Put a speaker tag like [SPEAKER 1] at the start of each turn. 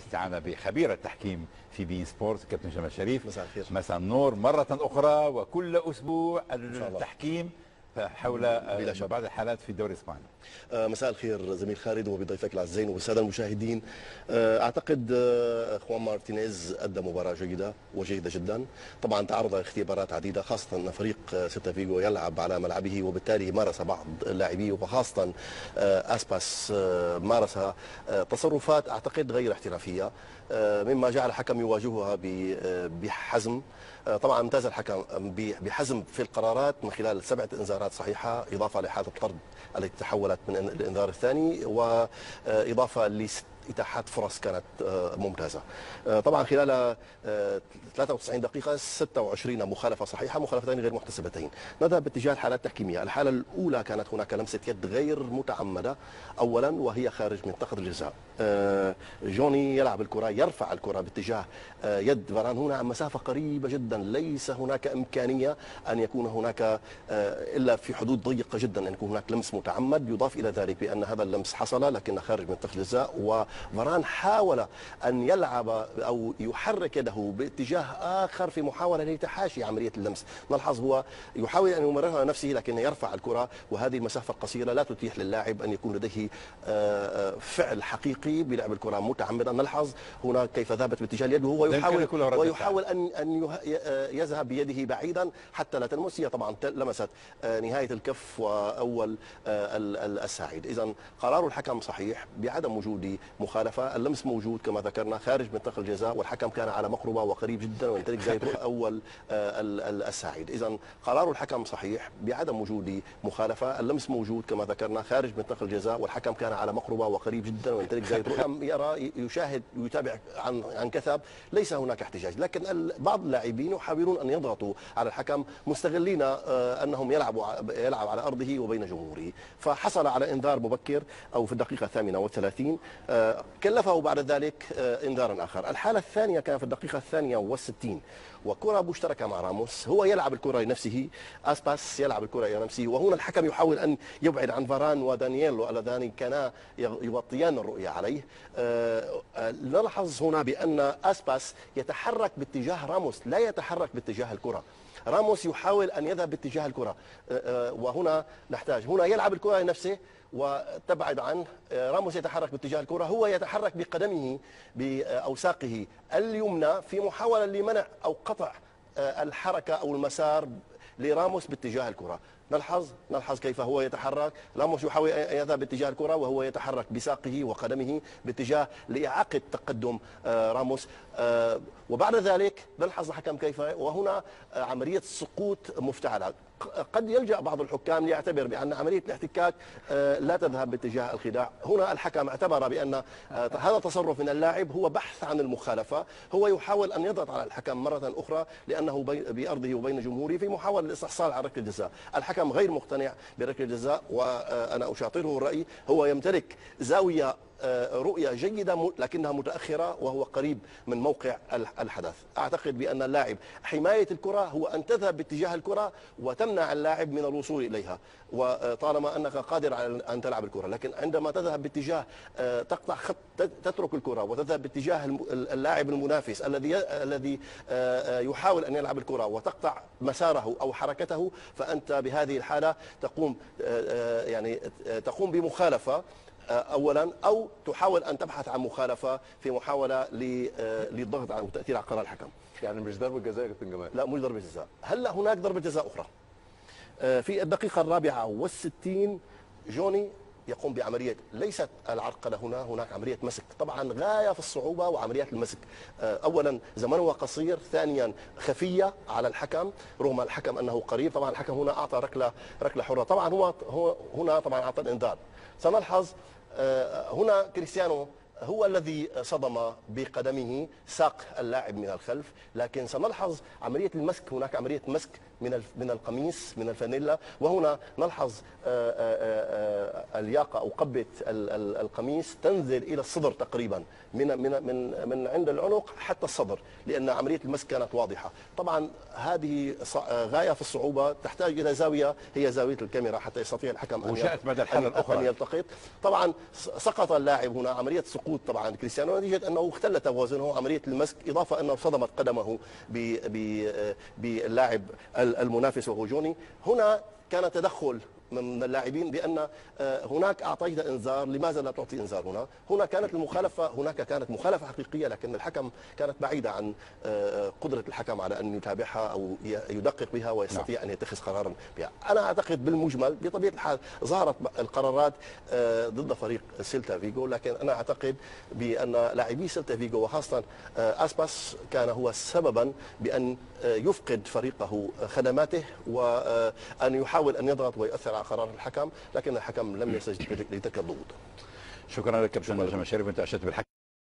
[SPEAKER 1] الاستعانة بخبير التحكيم في beIN Sports كابتن جمال شريف
[SPEAKER 2] مساء الخير.
[SPEAKER 1] مساء النور مرة أخرى وكل
[SPEAKER 2] أسبوع.
[SPEAKER 1] التحكيم حول
[SPEAKER 2] بلا شك.
[SPEAKER 1] بعض الحالات في الدوري الإسباني.
[SPEAKER 2] آه، مساء الخير زميل خالد وبضيفك العزيز وبالساده المشاهدين. آه، أعتقد آه، خوان مارتينيز أدى مباراة جيدة وجيدة جدا. طبعا تعرض لاختبارات عديدة خاصة أن فريق آه، سيلتا فيجو يلعب على ملعبه وبالتالي مارس بعض لاعبيه وخاصة آه، أسباس آه، مارس آه، تصرفات أعتقد غير احترافية. آه، مما جعل الحكم يواجهها آه، بحزم. آه، طبعا امتاز الحكم بحزم في القرارات من خلال سبعة إنذارات. صحيحة إضافة لحاله الطرد التي تحولت من الانذار الثاني وإضافة لست إتاحات فرص كانت آه، ممتازة. آه، طبعا خلال آه، 93 دقيقة 26 مخالفة صحيحة مخالفتين غير محتسبتين. نذهب باتجاه الحالات التحكيمية، الحالة الأولى كانت هناك لمسة يد غير متعمدة اولا وهي خارج منطقة الجزاء. آه، جوني يلعب الكرة يرفع الكرة باتجاه آه، يد فاران هنا عن مسافة قريبة جدا ليس هناك إمكانية أن يكون هناك آه، إلا في حدود ضيقة جدا أن يكون هناك لمس متعمد يضاف إلى ذلك بأن هذا اللمس حصل لكن خارج منطقة الجزاء وفاران حاول أن يلعب أو يحرك يده باتجاه آخر في محاولة لتحاشي عملية اللمس. نلحظ هو يحاول أن يمررها نفسه لكن يرفع الكرة وهذه المسافة القصيرة لا تتيح للاعب أن يكون لديه آه، آه، فعل حقيقي بلعب الكرة متعمدا. نلحظ هنا كيف ذهبت باتجاه اليد وهو يحاول ويحاول أن أن يه- ي- يذهب بيده بعيدا حتى لا تلمس. هي طبعا لمست آه، نهاية الكف آه، ال- الساعد اذا قرار الحكم صحيح بعدم وجود مخالفة. اللمس موجود كما ذكرنا خارج منطقة الجزاء والحكم كان على مقربة وقريب جدا ويمتلك زي اول آه، ال- ال- الساعد اذا قرار الحكم صحيح بعدم وجود مخالفة. اللمس موجود كما ذكرنا خارج منطقة الجزاء والحكم كان على مقربة وقريب جدا ويمتلك زي الحكم يرى يشاهد ويتابع عن عن كثب. ليس هناك احتجاج. لكن بعض اللاعبين يحاولون أن يضغطوا على الحكم مستغلين آه، أنهم يلعبوا يلعب على أرضه وبين جمهوره. فحصل على إنذار مبكر أو في الدقيقة الثامنة والثلاثين آه، كلفه بعد ذلك آه، انذارا آخر. الحالة الثانية كان في الدقيقة الثانية والستين وكرة مشتركة مع راموس. هو يلعب الكرة لنفسه أسباس يلعب الكرة إلى نفسه وهنا الحكم يحاول أن يبعد عن فاران ودانييلو اللذان كانا يغطيان الرؤية عليه. آه، آه، نلحظ هنا بأن أسباس يتحرك باتجاه راموس لا يتحرك باتجاه الكرة. راموس يحاول أن يذهب باتجاه الكرة. آه، آه، وهنا نحتاج. هنا يلعب الكرة لنفسه وتبعد عنه آه، راموس يتحرك باتجاه الكرة. هو يتحرك بقدمه ب- أو ساقه اليمنى في محاولة لمنع أو قطع الحركة أو المسار لراموس باتجاه الكرة. نلحظ نلحظ كيف هو يتحرك. راموس يحاول أن يذهب باتجاه الكرة وهو يتحرك بساقه وقدمه باتجاه لإعاقة تقدم آه، راموس. آه، وبعد ذلك نلحظ الحكم كيف وهنا عملية سقوط مفتعلة. ق- قد يلجأ بعض الحكام ليعتبر بأن عملية الاحتكاك آه، لا تذهب باتجاه الخداع. هنا الحكم اعتبر بأن آه، هذا تصرف من اللاعب هو بحث عن المخالفة. هو يحاول أن يضغط على الحكم مرة أخرى لأنه بي- بأرضه وبين جمهوره في محاولة الاستحصال على ركله الجزاء. الحكم غير مقتنع بركله الجزاء وأنا أشاطره الرأي هو يمتلك زاوية آه، رؤية جيدة لكنها متأخرة وهو قريب من موقع الح- الحدث. أعتقد بأن اللاعب حماية الكرة هو أن تذهب باتجاه الكرة وتمنع اللاعب من الوصول إليها. وطالما أنك قادر على أن تلعب الكرة لكن عندما تذهب باتجاه آه، تقطع خط تت- تترك الكرة وتذهب باتجاه اللاعب المنافس الذي الذي آه، آه، يحاول أن يلعب الكرة وتقطع مساره أو حركته فأنت بهذه الحالة تقوم آه، آه، يعني آه، تقوم بمخالفة. اولا أو تحاول أن تبحث عن مخالفة في محاولة ل- آه، للضغط على والتاثير على قرار الحكم.
[SPEAKER 3] يعني مش ضربة جزاء يا كابتن جمال؟
[SPEAKER 2] لا مش ضربة جزاء. هل هناك ضربة جزاء أخرى؟ آه، في الدقيقة الرابعة والستين جوني يقوم بعملية ليست العرقلة هنا هناك عملية مسك. طبعا غاية في الصعوبة وعمليات المسك. آه، أولا زمنها قصير ثانيا خفية على الحكم. رغم الحكم أنه قريب طبعا الحكم هنا أعطى ركلة ركلة حرة. طبعا هو هنا طبعا أعطى الإنذار. سنلحظ آه، هنا كريستيانو هو الذي صدم بقدمه ساق اللاعب من الخلف لكن سنلحظ عملية المسك. هناك عملية مسك من القميص من الفانيلا وهنا نلحظ آه، آه، آه، الياقة أو قبة ال- ال- القميص تنزل إلى الصدر تقريبا من من من من عند العنق حتى الصدر لأن عملية المسك كانت واضحة. طبعا هذه آه، غاية في الصعوبة تحتاج إلى زاوية هي زاوية الكاميرا حتى يستطيع الحكم أن
[SPEAKER 1] وجاءت بعد الحالة
[SPEAKER 2] أن-
[SPEAKER 1] الأخرى.
[SPEAKER 2] أن يلتقط. طبعا سقط اللاعب هنا عملية سقوط طبعا كريستيانو نتيجه انه اختل توازنه عملية المسك إضافة أنه صدمت قدمه باللاعب المنافس وهو جوني هنا كان تدخل من اللاعبين بأن آه، هناك أعطيت إنذار لماذا لا تعطي إنذار هنا؟ هنا كانت المخالفة هناك كانت مخالفة حقيقية لكن الحكم كانت بعيدة عن آه، قدرة الحكم على أن يتابعها أو يدقق بها ويستطيع أن يتخذ قرارا بها. أنا أعتقد بالمجمل بطبيعة الحال ظهرت القرارات آه، ضد فريق سيلتا فيجو لكن أنا أعتقد بأن لاعبي سيلتا فيجو وخاصة أسباس كان هو سببا بأن يفقد فريقه خدماته وان يحاول أن يضغط ويؤثر قرار الحكم لكن الحكم لم يستجب لتلك الضغوط.
[SPEAKER 1] شكرا لك كابتن جمال شريف أنت أشدت بالحكي